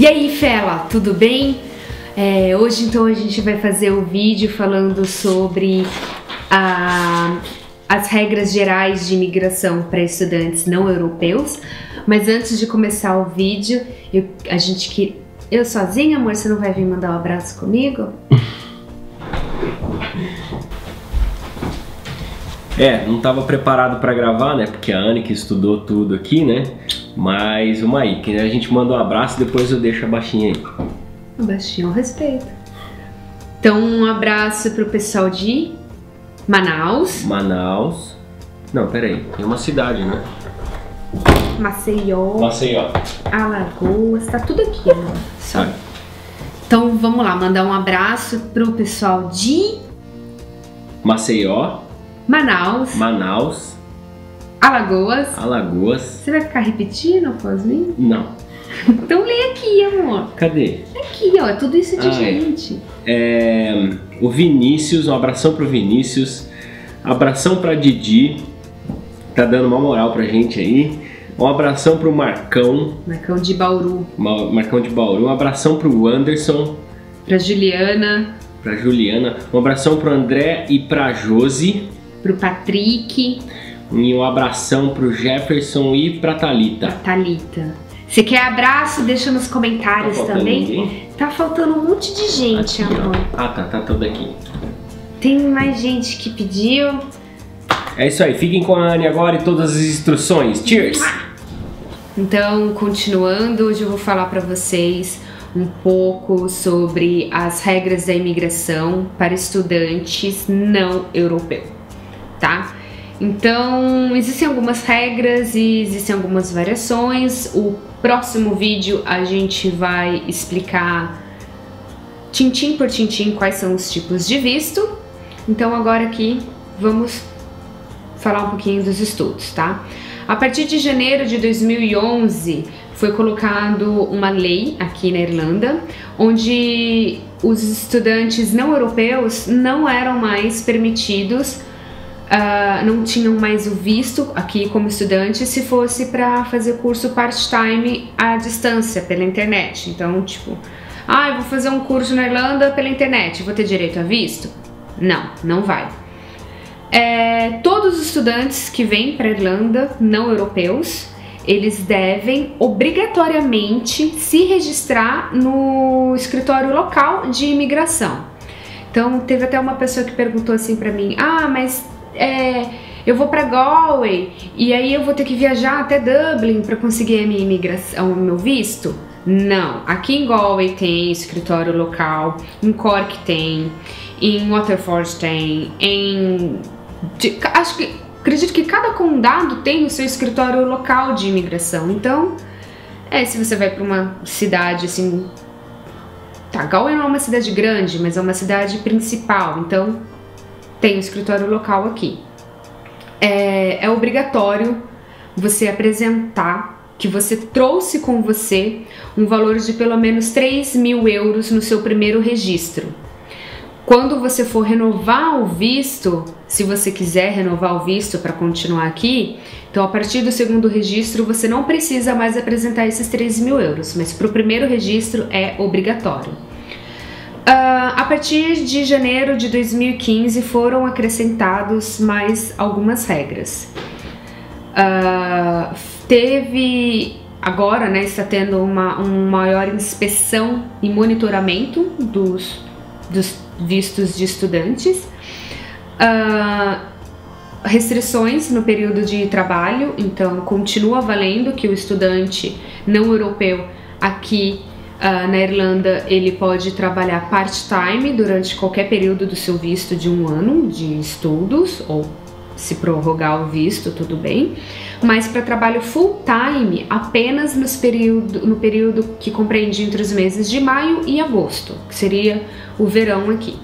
E aí, Fela, tudo bem? É, hoje então a gente vai fazer o vídeo falando sobre a, as regras gerais de imigração para estudantes não europeus. Mas antes de começar o vídeo, eu, a gente que eu sozinha, amor, você não vai vir mandar um abraço comigo? É, não estava preparado para gravar, né? Porque a Anne que estudou tudo aqui, né? Mas vamos aí, que a gente manda um abraço depois eu deixo a baixinha aí. Um baixinho respeito. Então, um abraço pro pessoal de Manaus, Manaus. Não, peraí, tem uma cidade, né? Maceió, Maceió. Alagoas, tá tudo aqui. Só. Tá. Então, vamos lá, mandar um abraço pro pessoal de Maceió, Manaus, Manaus, Alagoas. Alagoas. Você vai ficar repetindo após mim? Não. Então lê aqui, amor. Cadê? Aqui, ó, tudo isso de Ah, é. gente. É, o Vinícius, um abração pro Vinícius. Abração pra Didi. Tá dando uma moral pra gente aí. Um abração pro Marcão, Marcão de Bauru. Ma- Marcão de Bauru. Um abração pro Anderson, Pra Juliana, pra Juliana. Um abração pro André e pra Josi. Pro Patrick, E um abração pro Jefferson e pra Thalita. Thalita. Você quer abraço? Deixa nos comentários Tá também. ninguém? Tá faltando um monte de gente, Aqui, ó. amor. Ah, tá, tá tudo aqui. Tem mais gente que pediu. É isso aí, fiquem com a Anne agora e todas as instruções. Cheers! Então, continuando, hoje eu vou falar para vocês um pouco sobre as regras da imigração para estudantes não europeus, tá? Então, existem algumas regras e existem algumas variações. O próximo vídeo a gente vai explicar tintim por tintim quais são os tipos de visto. Então, agora aqui vamos falar um pouquinho dos estudos, tá? A partir de janeiro de 2011 foi colocado uma lei aqui na Irlanda onde os estudantes não europeus não eram mais permitidos, ah, não tinham mais o visto aqui como estudante se fosse para fazer curso part-time à distância pela internet. Então, tipo, ah, eu vou fazer um curso na Irlanda pela internet, vou ter direito a visto? Não, não vai. É, todos os estudantes que vêm para a Irlanda, não europeus, eles devem obrigatoriamente se registrar no escritório local de imigração. Então, teve até uma pessoa que perguntou assim para mim: Ah, mas é, eu vou para Galway e aí eu vou ter que viajar até Dublin para conseguir a minha imigração, o meu visto? Não, aqui em Galway tem escritório local, em Cork tem, em Waterford tem, em de- acho que acredito que cada condado tem o seu escritório local de imigração. Então, é se você vai para uma cidade assim, tá, Galway não é uma cidade grande, mas é uma cidade principal. Então, tem o escritório local aqui. É, é obrigatório você apresentar que você trouxe com você um valor de pelo menos 3 mil euros no seu primeiro registro. Quando você for renovar o visto, se você quiser renovar o visto para continuar aqui, então a partir do segundo registro você não precisa mais apresentar esses 3 mil euros, mas para o primeiro registro é obrigatório. Ah, a partir de janeiro de 2015 foram acrescentados mais algumas regras. Ah, teve agora, né, está tendo uma, uma maior inspeção e monitoramento dos, dos vistos de estudantes. Ah, restrições no período de trabalho, então continua valendo que o estudante não europeu aqui na Irlanda ele pode trabalhar part-time durante qualquer período do seu visto de um ano de estudos ou se prorrogar o visto, tudo bem. Mas para trabalho full-time, apenas nos período, no período que compreende entre os meses de maio e agosto, que seria o verão aqui.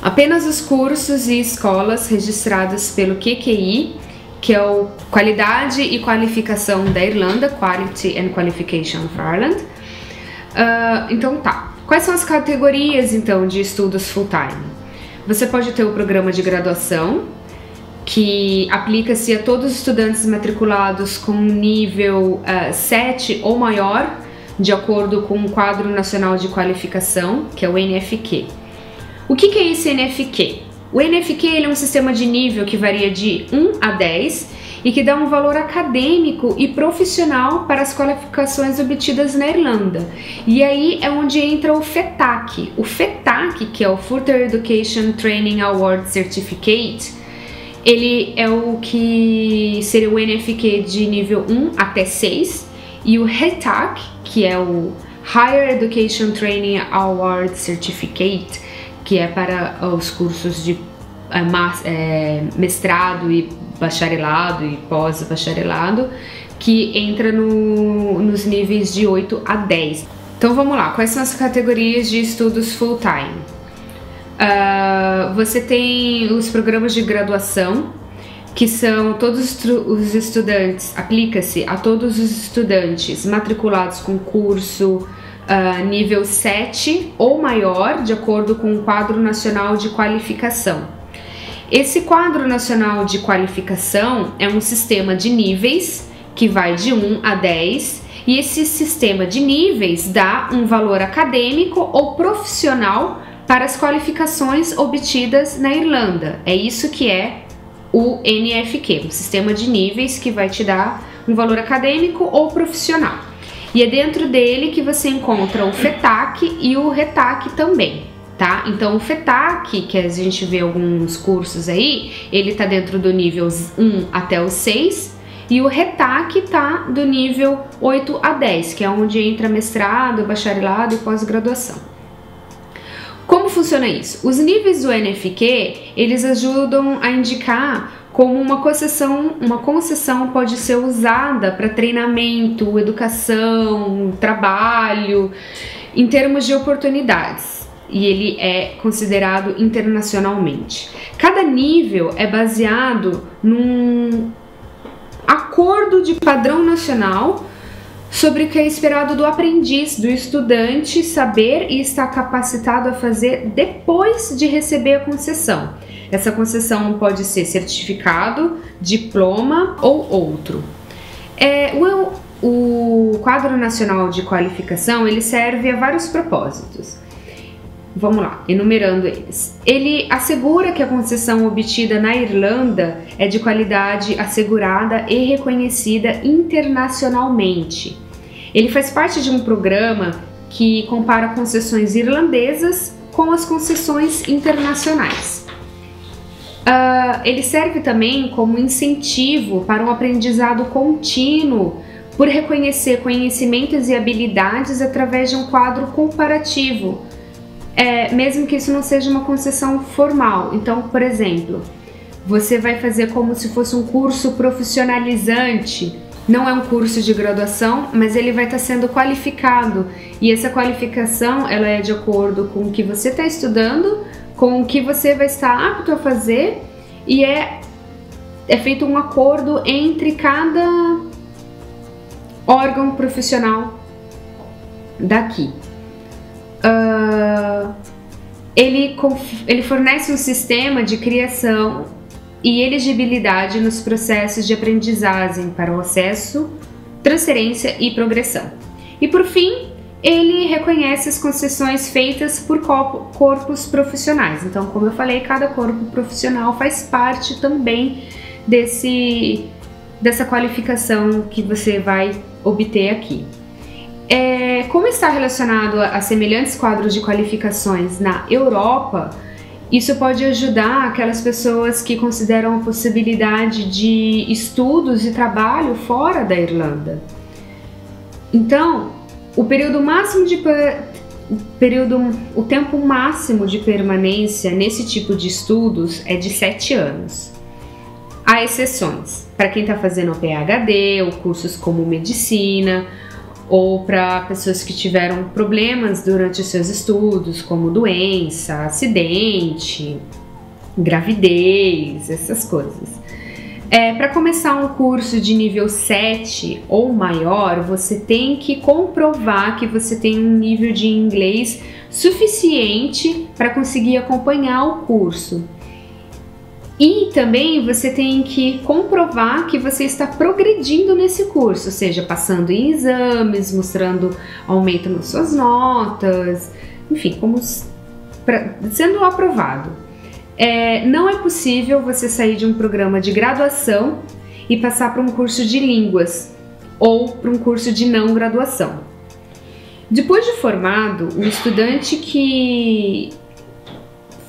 Apenas os cursos e escolas registrados pelo QQI, que é o Qualidade e Qualificação da Irlanda, Quality and Qualification of Ireland. Ah, então tá. Quais são as categorias então de estudos full-time? Você pode ter o programa de graduação, que aplica-se a todos os estudantes matriculados com nível ah, 7 ou maior de acordo com o Quadro Nacional de Qualificação, que é o NFQ. O que, que é esse NFQ? O NFQ é um sistema de nível que varia de 1 a 10 e que dá um valor acadêmico e profissional para as qualificações obtidas na Irlanda. E aí é onde entra o FETAC. O FETAC, que é o Further Education Training Award Certificate, ele é o que seria o NFQ de nível 1 até 6 e o HETAC, que é o Higher Education Training Award Certificate, que é para os cursos de é, mestrado e bacharelado e pós-bacharelado, que entra no, nos níveis de 8 a 10. Então vamos lá, quais são as categorias de estudos full-time? Uh, você tem os programas de graduação, que são todos os estudantes, aplica-se a todos os estudantes matriculados com curso uh, nível 7 ou maior, de acordo com o quadro nacional de qualificação. Esse quadro nacional de qualificação é um sistema de níveis que vai de 1 a 10 e esse sistema de níveis dá um valor acadêmico ou profissional para as qualificações obtidas na Irlanda. É isso que é o NFQ, um sistema de níveis que vai te dar um valor acadêmico ou profissional. E é dentro dele que você encontra o FETAC e o RETAC também tá? Então o FETAC, que a gente vê alguns cursos aí, ele tá dentro do nível 1 até o 6, e o RETAC tá do nível 8 a 10, que é onde entra mestrado, bacharelado e pós-graduação. Como funciona isso? Os níveis do NFQ, eles ajudam a indicar como uma concessão, uma concessão pode ser usada para treinamento, educação, trabalho, em termos de oportunidades e ele é considerado internacionalmente. Cada nível é baseado num acordo de padrão nacional sobre o que é esperado do aprendiz, do estudante saber e estar capacitado a fazer depois de receber a concessão. Essa concessão pode ser certificado, diploma ou outro. É, o, o quadro nacional de qualificação ele serve a vários propósitos. Vamos lá, enumerando eles. Ele assegura que a concessão obtida na Irlanda é de qualidade assegurada e reconhecida internacionalmente. Ele faz parte de um programa que compara concessões irlandesas com as concessões internacionais. Uh, ele serve também como incentivo para um aprendizado contínuo por reconhecer conhecimentos e habilidades através de um quadro comparativo é, mesmo que isso não seja uma concessão formal. Então, por exemplo, você vai fazer como se fosse um curso profissionalizante. Não é um curso de graduação, mas ele vai estar sendo qualificado. E essa qualificação ela é de acordo com o que você está estudando, com o que você vai estar apto a fazer e é, é feito um acordo entre cada órgão profissional daqui. Uh, ele, ele fornece um sistema de criação e elegibilidade nos processos de aprendizagem para o acesso, transferência e progressão. E por fim, ele reconhece as concessões feitas por corpos profissionais. Então, como eu falei, cada corpo profissional faz parte também desse dessa qualificação que você vai obter aqui. É, como está relacionado a, a semelhantes quadros de qualificações na Europa, isso pode ajudar aquelas pessoas que consideram a possibilidade de estudos e trabalho fora da Irlanda. Então, o período máximo de período, o tempo máximo de permanência nesse tipo de estudos é de 7 anos. Há exceções para quem está fazendo o PhD ou cursos como medicina ou para pessoas que tiveram problemas durante os seus estudos, como doença, acidente, gravidez, essas coisas. É, para começar um curso de nível 7 ou maior, você tem que comprovar que você tem um nível de inglês suficiente para conseguir acompanhar o curso. E também você tem que comprovar que você está progredindo nesse curso, seja passando em exames, mostrando aumento nas suas notas, enfim, como pra, sendo aprovado. É, não é possível você sair de um programa de graduação e passar para um curso de línguas ou para um curso de não graduação. Depois de formado, o estudante que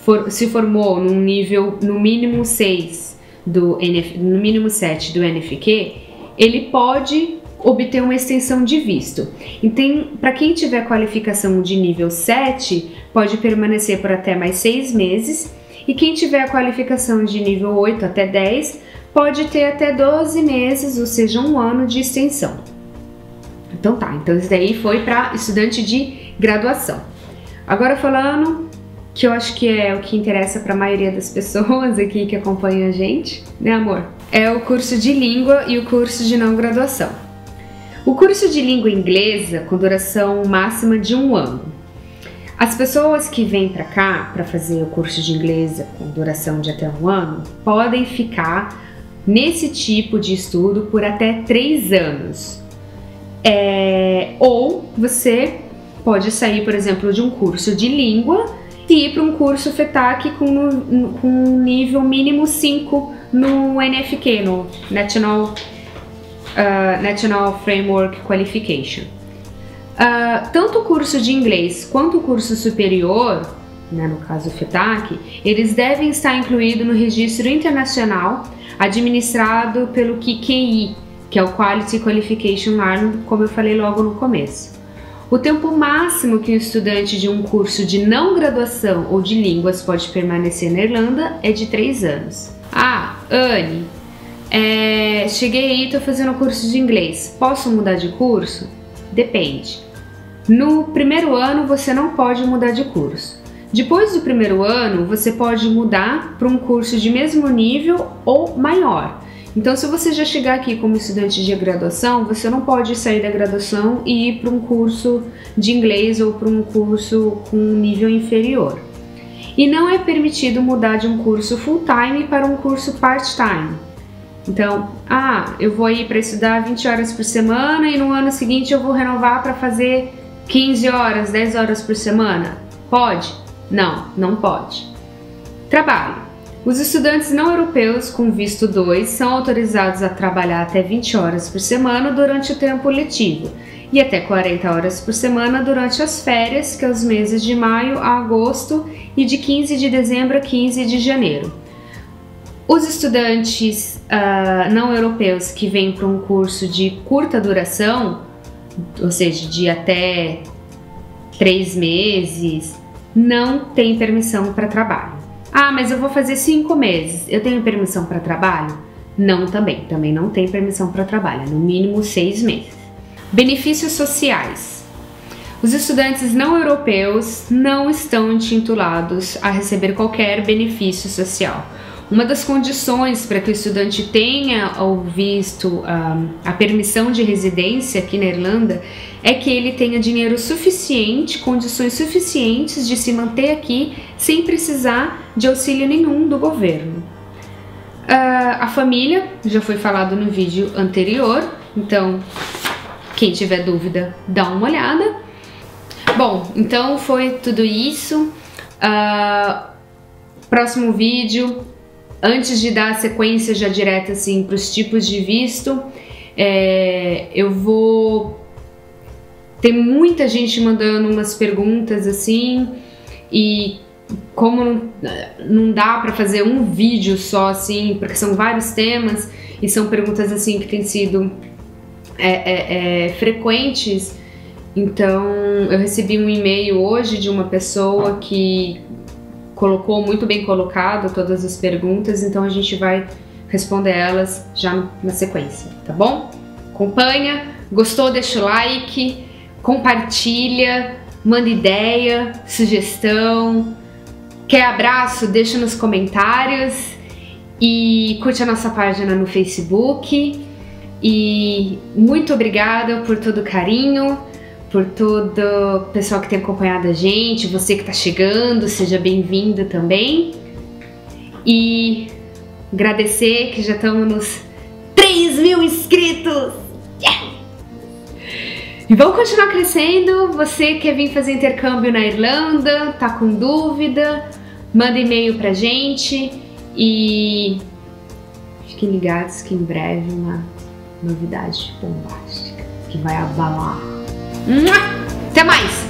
for, se formou num nível no mínimo 6 do NF, no mínimo 7 do NFQ, ele pode obter uma extensão de visto. Então, para quem tiver qualificação de nível 7, pode permanecer por até mais 6 meses, e quem tiver a qualificação de nível 8 até 10, pode ter até 12 meses, ou seja, um ano de extensão. Então tá, então isso daí foi para estudante de graduação. Agora falando que eu acho que é o que interessa para a maioria das pessoas aqui que acompanham a gente, né, amor? É o curso de língua e o curso de não graduação. O curso de língua inglesa com duração máxima de um ano. As pessoas que vêm para cá para fazer o curso de inglês com duração de até um ano podem ficar nesse tipo de estudo por até três anos. É, ou você pode sair, por exemplo, de um curso de língua e ir para um curso FETAC com, com nível mínimo 5 no NFQ, no National, uh, National Framework Qualification. Uh, tanto o curso de inglês quanto o curso superior, né, no caso FETAC, eles devem estar incluídos no registro internacional administrado pelo QQI, que é o Quality Qualification Ireland, como eu falei logo no começo. O tempo máximo que um estudante de um curso de não graduação ou de línguas pode permanecer na Irlanda é de 3 anos. Ah, Anne, é, cheguei aí, estou fazendo curso de inglês. Posso mudar de curso? Depende. No primeiro ano você não pode mudar de curso. Depois do primeiro ano, você pode mudar para um curso de mesmo nível ou maior. Então, se você já chegar aqui como estudante de graduação, você não pode sair da graduação e ir para um curso de inglês ou para um curso com nível inferior. E não é permitido mudar de um curso full-time para um curso part-time. Então, ah, eu vou ir para estudar 20 horas por semana e no ano seguinte eu vou renovar para fazer 15 horas, 10 horas por semana. Pode? Não, não pode. Trabalho. Os estudantes não europeus com visto 2 são autorizados a trabalhar até 20 horas por semana durante o tempo letivo e até 40 horas por semana durante as férias, que é os meses de maio a agosto e de 15 de dezembro a 15 de janeiro. Os estudantes uh, não europeus que vêm para um curso de curta duração, ou seja, de até três meses, não têm permissão para trabalho. Ah, mas eu vou fazer cinco meses. Eu tenho permissão para trabalho? Não, também. Também não tem permissão para trabalho. No mínimo seis meses. Benefícios sociais. Os estudantes não europeus não estão intitulados a receber qualquer benefício social. Uma das condições para que o estudante tenha o visto, a permissão de residência aqui na Irlanda, é que ele tenha dinheiro suficiente, condições suficientes de se manter aqui sem precisar de auxílio nenhum do governo. Uh, a família, já foi falado no vídeo anterior, então quem tiver dúvida, dá uma olhada. Bom, então foi tudo isso. Uh, próximo vídeo antes de dar a sequência já direta assim para os tipos de visto, é, eu vou ter muita gente mandando umas perguntas assim e como não, não dá para fazer um vídeo só assim, porque são vários temas e são perguntas assim que têm sido é, é, é frequentes. Então eu recebi um e-mail hoje de uma pessoa que colocou muito bem colocado todas as perguntas, então a gente vai responder elas já na sequência, tá bom? Acompanha, gostou, deixa o like, compartilha, manda ideia, sugestão, quer abraço, deixa nos comentários e curte a nossa página no Facebook. E muito obrigada por todo o carinho por todo o pessoal que tem acompanhado a gente, você que está chegando, seja bem-vindo também. E Agradecer que já estamos nos 3 mil inscritos! Yeah! E vamos continuar crescendo. Você quer vir fazer intercâmbio na Irlanda, tá com dúvida, manda e-mail pra gente e fiquem ligados que em breve uma novidade bombástica que vai abalar. Até mais!